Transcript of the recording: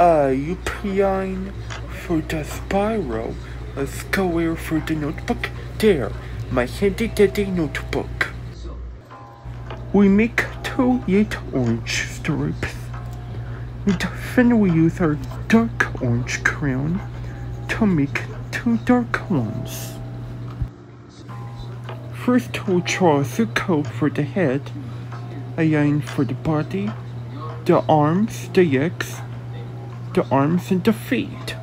A plan for the spiral, a square for the notebook. There, my handy dandy notebook. We make two yet orange strips. And then we use our dark orange crayon to make two dark ones. First we'll draw a circle for the head, a line for the body, the arms, the legs, the arms and the feet.